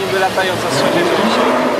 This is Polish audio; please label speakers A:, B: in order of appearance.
A: niby latająca strzelnica dzisiaj.